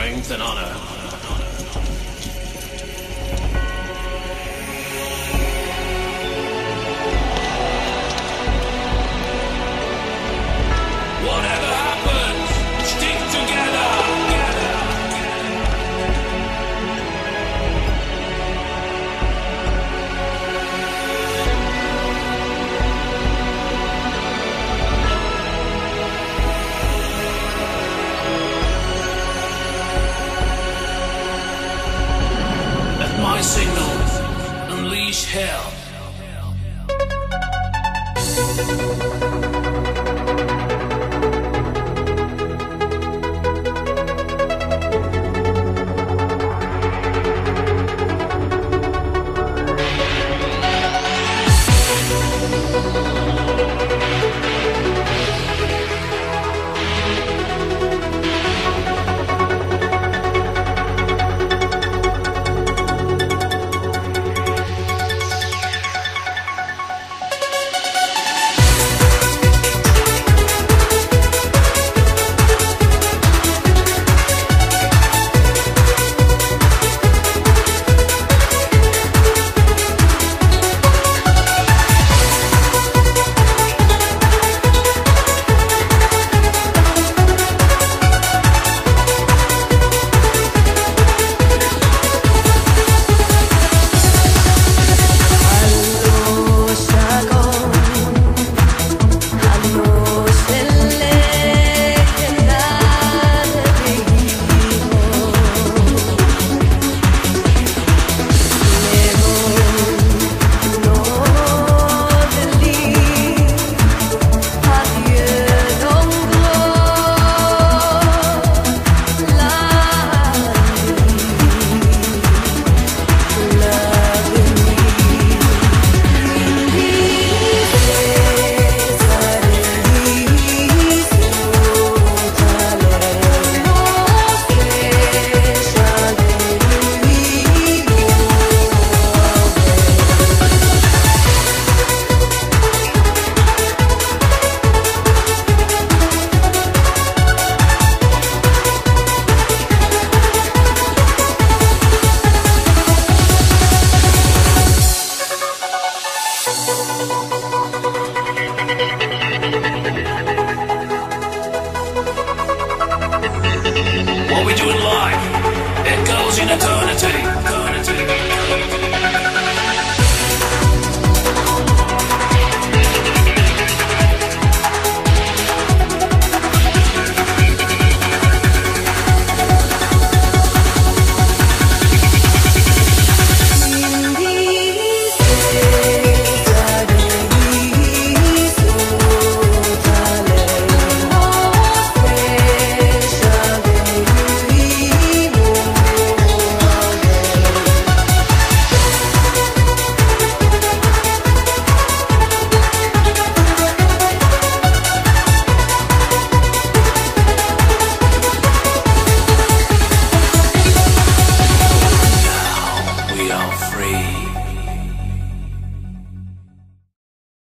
strength and honor. My signal, unleash hell. eternity.